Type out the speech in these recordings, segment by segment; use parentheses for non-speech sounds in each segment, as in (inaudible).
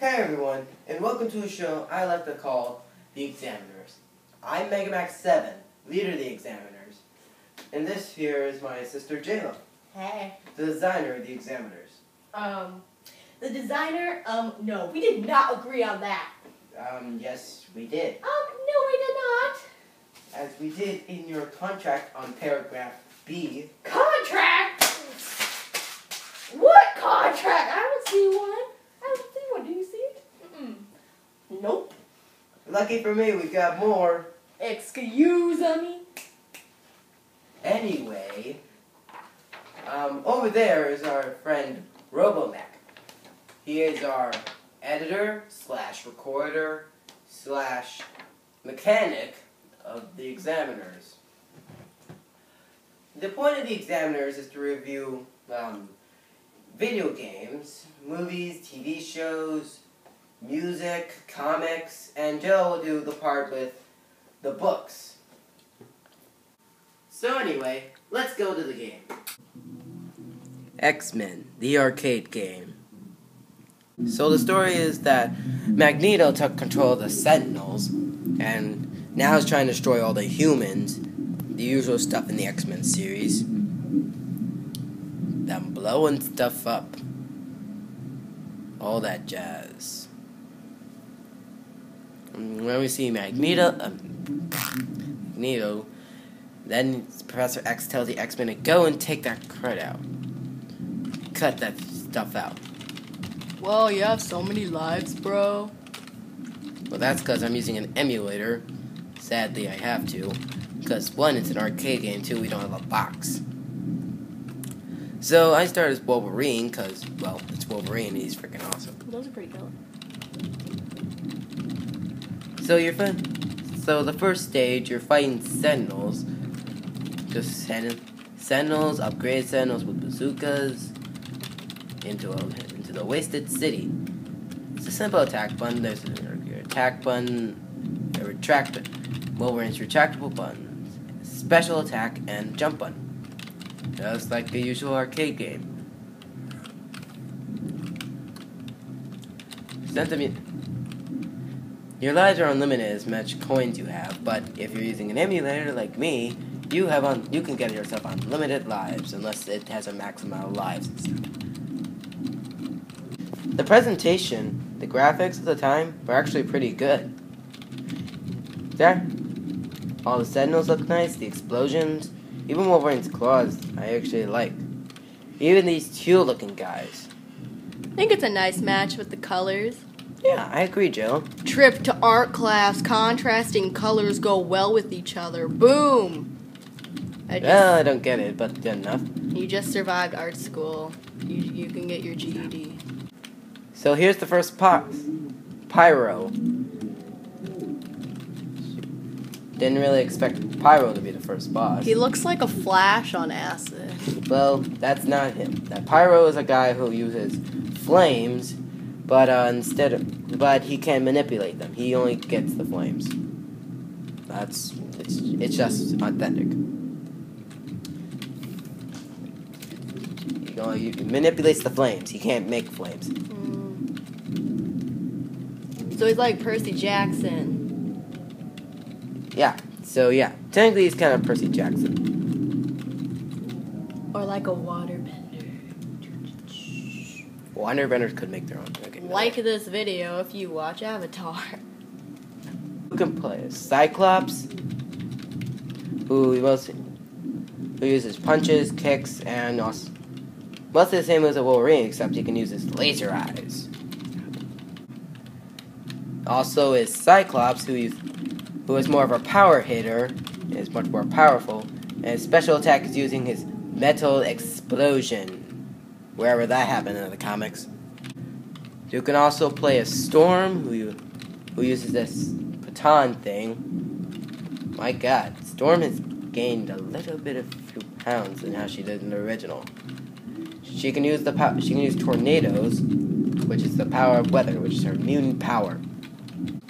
Hey everyone, and welcome to a show I like to call The Examiners. I'm Megamax 7, leader of the Examiners, and this here is my sister Jayla, Hey. the designer of the Examiners. Um, the designer, um, no, we did not agree on that. Um, yes, we did. Um, no, we did not. As we did in your contract on paragraph B. Contract? What contract? I don't see one. I don't see one. Do you see it? Mm-mm. Nope. Lucky for me, we got more. Excuse me. Anyway, um, over there is our friend Robomech. He is our editor slash recorder slash mechanic of the examiners. The point of the examiners is to review um, video games, movies, TV shows, music, comics, and Joe will do the part with the books. So anyway, let's go to the game. X-Men, the arcade game. So the story is that Magneto took control of the Sentinels and now is trying to destroy all the humans. The usual stuff in the X-Men series. Them blowing stuff up. All that jazz. And when we see Magneto, um, Magneto then Professor X tells the X Men to go and take that crud out. Cut that stuff out. Well, you have so many lives, bro. Well, that's because I'm using an emulator. Sadly, I have to. Because, one, it's an arcade game, two, we don't have a box. So, I started as Wolverine, because, well, it's Wolverine, he's freaking awesome. Those are pretty cool. So, you're So, the first stage, you're fighting Sentinels. Just sen- Sentinels, upgrade Sentinels with bazookas into a, into the wasted city. It's a simple attack button. There's your attack button, a retract, Wolverine's retractable buttons, special attack, and jump button. Just like the usual arcade game. Sentiment. Your lives are unlimited as much coins you have, but if you're using an emulator like me, you have un- you can get yourself unlimited lives unless it has a max amount of lives. The presentation, the graphics at the time were actually pretty good. There, all the sentinels look nice, the explosions, even Wolverine's claws I actually like. Even these teal looking guys. I think it's a nice match with the colors. Yeah, I agree, Joe. Trip to art class, contrasting colors go well with each other. Boom! I just, Well, I don't get it, but good enough. you just survived art school. You, you can get your GED. So here's the first boss. Pyro. Didn't really expect Pyro to be the first boss. He looks like a flash on acid. Well, that's not him. That Pyro is a guy who uses flames, but uh, instead of, but he can manipulate them. He only gets the flames. That's it's it's just authentic. He only he manipulates the flames. He can't make flames. Mm. So he's like Percy Jackson. Yeah. So yeah, technically he's kind of Percy Jackson. Or like a waterbender. Waterbenders could make their own. Okay, Like this video if you watch Avatar. Who can play Cyclops, who mostly who uses punches, kicks, and also mostly the same as a Wolverine, except he can use his laser eyes. Also is Cyclops, who is, who is more of a power hitter, is much more powerful, and his special attack is using his metal explosion, wherever that happened in the comics. You can also play a Storm, who who uses this baton thing. My God, Storm has gained a little bit of few pounds than how she did in the original. She can use the pow- she can use tornadoes, which is the power of weather, which is her mutant power.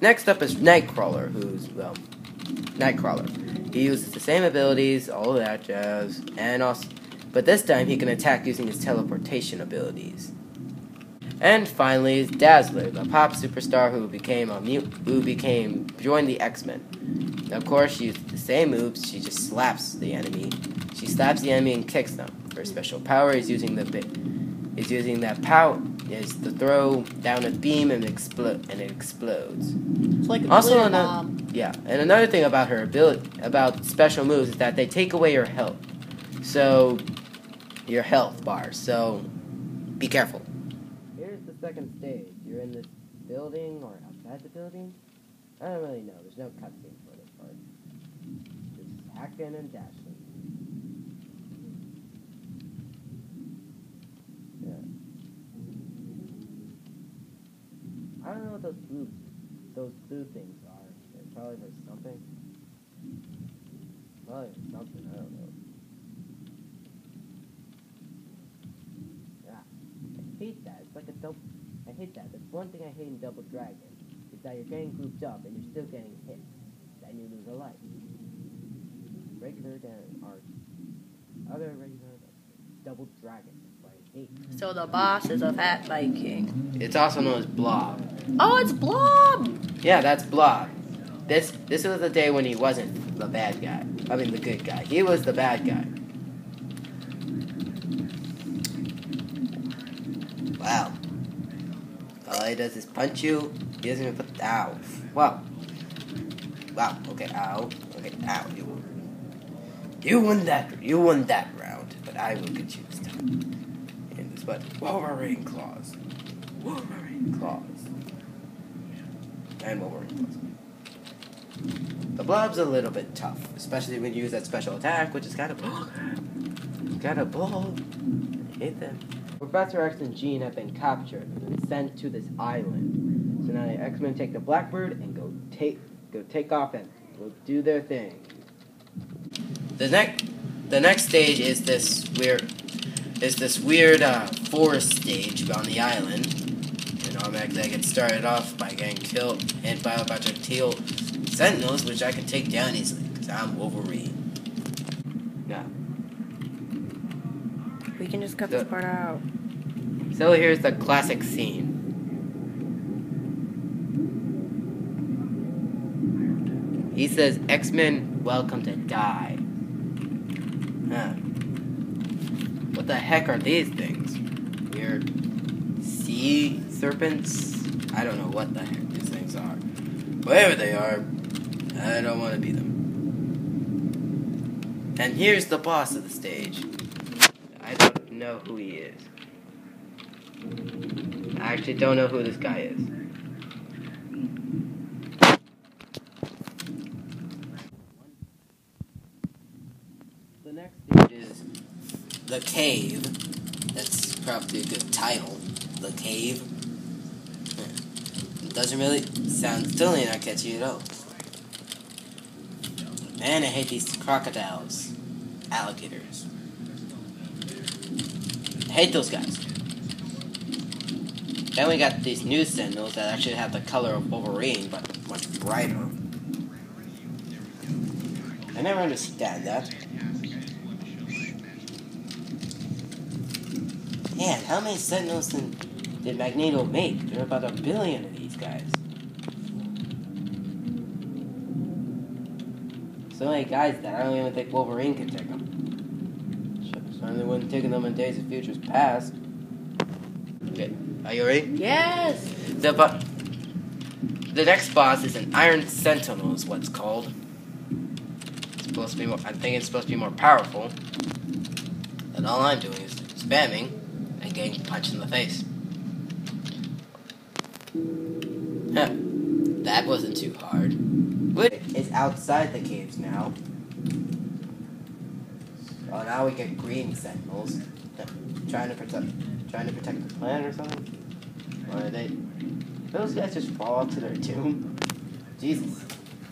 Next up is Nightcrawler, who's well, Nightcrawler. He uses the same abilities, all of that jazz, and also, but this time he can attack using his teleportation abilities. And finally Dazzler, the pop superstar who became a mute, who became joined the X-Men. Of course, she uses the same moves. She just slaps the enemy. She slaps the enemy and kicks them. Her special power is using the is using that power is to throw down a beam and explode and it explodes. It's like a Also glitter ano- bomb. Yeah, and another thing about her ability about special moves is that they take away your health. So your health bar. So be careful. Second stage. You're in this building or outside the building. I don't really know. There's no cutscene for this part. Just hacking and dashing. Yeah. I don't know what those blue those blue things are. They're probably for something. Probably something, I don't know. Yeah. I hate that. It's like a double I hate that. That's one thing I hate in Double Dragon. Is that you're getting grouped up and you're still getting hit. Then you lose a life. Regular and our other regular Double Dragon. That's why I hate. So the boss is a fat Viking. It's also known as Blob. Oh, it's Blob! Yeah, that's Blob. This this was the day when he wasn't the bad guy. I mean the good guy. He was the bad guy. Wow. He does is punch you. He doesn't even put ow. Wow. Wow. Okay. Ow. Okay. Ow. You. You won that. You won that round. But I will get you this time. And this what? Wolverine claws. Wolverine claws. And Wolverine claws. The blob's a little bit tough, especially when you use that special attack, which is kind of kind of bull. I hate them. Professor X and Jean have been captured and sent to this island. So now the X-Men take the Blackbird and go take go take off and go do their thing. The next the next stage is this weird is this weird uh, forest stage on the island. And automatically I get started off by getting killed and by a bunch of teal sentinels, which I can take down easily because I'm Wolverine. Now, We can just cut The- this part out. so here's the classic scene. He says, X-Men, welcome to die. Huh. What the heck are these things? Weird sea serpents? I don't know what the heck these things are. Whatever they are, I don't want to be them. And here's the boss of the stage. Know who he is. I actually don't know who this guy is. The next stage is The Cave. That's probably a good title. The Cave. It doesn't really sound still not catchy at all. Man, I hate these crocodiles. Alligators. Hate those guys. Then we got these new sentinels that actually have the color of Wolverine, but much brighter. I never understand that. Man, how many sentinels did, Magneto make? There are about a billion of these guys. So many guys that I don't even think Wolverine can take them. Certainly wouldn't take them in Days of Futures Past. Okay, are you ready? Yes! The bu- the next boss is an Iron Sentinel, is what's called. It's supposed to be more. I think it's supposed to be more powerful. And all I'm doing is spamming and getting punched in the face. Huh. That wasn't too hard. But it's outside the caves now. Oh, now we get green sentinels. Trying to protect, trying to protect the planet or something. Or are they? Those guys just fall to their doom. Jesus,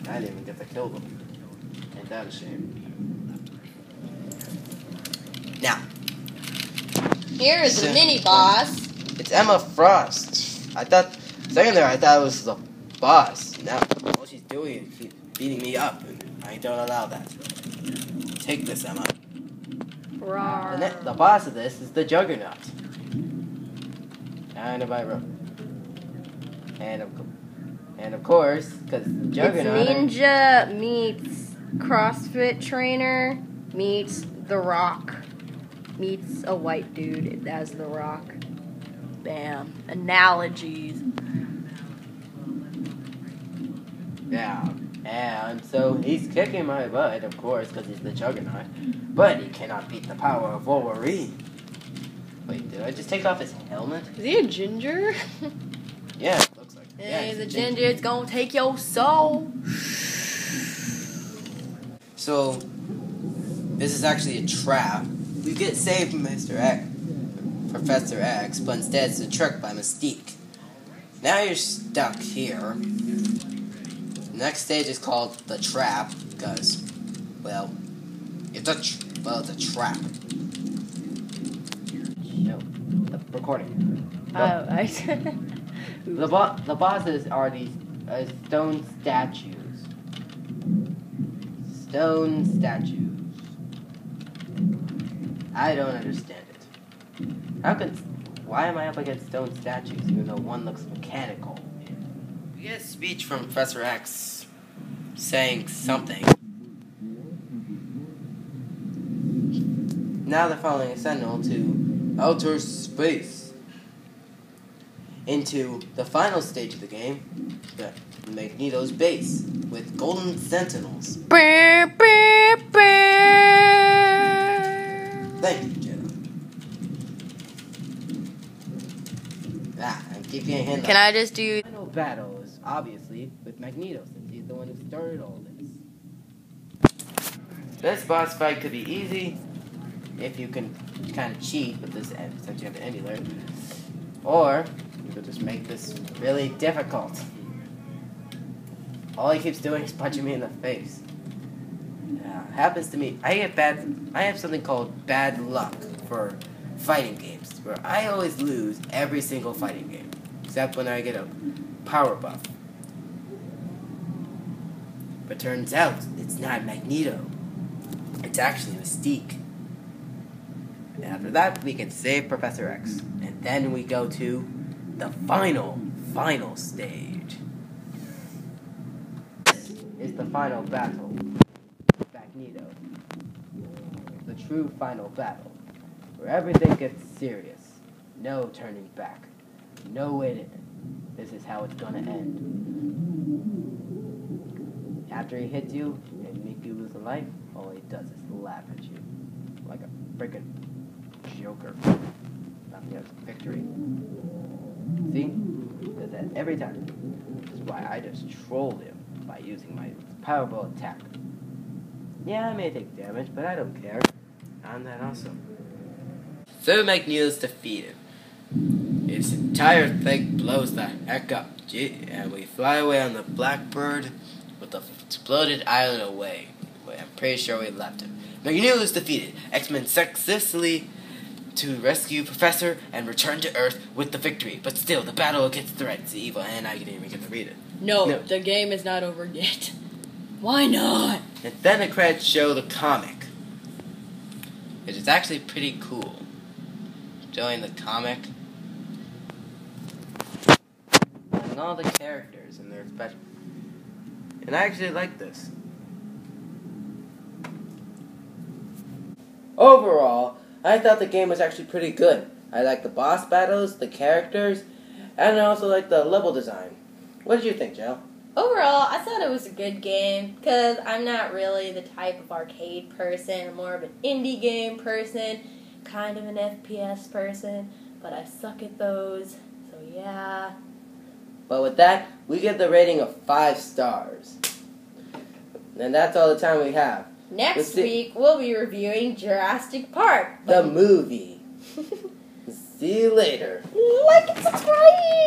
I didn't even get to kill them. Ain't that a shame? Now, Here is the mini boss. it's Emma Frost. I thought, second there, I thought it was the boss. Now, all she's doing is she's beating me up, and I don't allow that. Take this, Emma. The, ne- the boss of this is the Juggernaut. Of ironic. And of, and of course, because It's Juggernaut. Ninja meets CrossFit trainer meets The Rock meets a white dude as The Rock. Bam. Analogies. Yeah. And so he's kicking my butt, of course, because he's the Juggernaut. But he cannot beat the power of Wolverine. Wait, did I just take off his helmet? Is he a ginger? Yeah, it looks like. yeah, hey, he's the ginger. ginger's gonna take your soul. So, this is actually a trap. We get saved from Mr. X, Professor X, but instead it's a trick by Mystique. Now you're stuck here. The next stage is called the trap because, well, it's a tr- well, it's a trap. No, the recording. Oh, I. (laughs) The bo- the bosses are these uh, stone statues. Stone statues. I don't understand it. How could? Why am I up against stone statues even though one looks mechanical? We get a speech from Professor X saying something. Now they're following a sentinel to outer space into the final stage of the game, the Magneto's base, with golden sentinels. Brr, brr, brr. Thank you, Jedi. Ah, I keep getting hit. Can I just do? Final battle is obviously with Magneto, since he's the one who started all this. This boss fight could be easy if you can kind of cheat with this, since you have an emulator, or you could just make this really difficult. All he keeps doing is punching me in the face. Yeah, happens to me. I get bad. I have something called bad luck for fighting games, where I always lose every single fighting game, except when I get a power buff. But turns out it's not Magneto. It's actually Mystique. And after that, we can save Professor X, and then we go to the final, final stage. This is the final battle. Magneto. The true final battle. Where everything gets serious. No turning back. No waiting. This is how it's gonna end. After he hits you and make you lose a life, all he does is laugh at you. Like a freaking joker. Nothing else. Victory. See? Does that every time. Is why I just trolled him by using my powerful attack. Yeah, I may take damage, but I don't care. I'm that awesome. So Magneto's defeated. His entire thing blows the heck up. And we fly away on the Blackbird with the exploded island away. I'm pretty sure we left him. Magneto is defeated. X-Men successfully to rescue Professor and return to Earth with the victory. But still, the battle against threats, the evil, and I didn't even get to read it. No, No. the game is not over yet. (laughs) Why not? And then the credits show the comic. It is actually pretty cool. Showing the comic. And all the characters and their special. And I actually like this. Overall, I thought the game was actually pretty good. I like the boss battles, the characters, and I also like the level design. What did you think, Joe? Overall, I thought it was a good game because I'm not really the type of arcade person. I'm more of an indie game person, kind of an FPS person, but I suck at those. So yeah. But with that, we give the rating of five stars. And that's all the time we have. Next week we'll be reviewing Jurassic Park. The movie. (laughs) See you later. like and subscribe.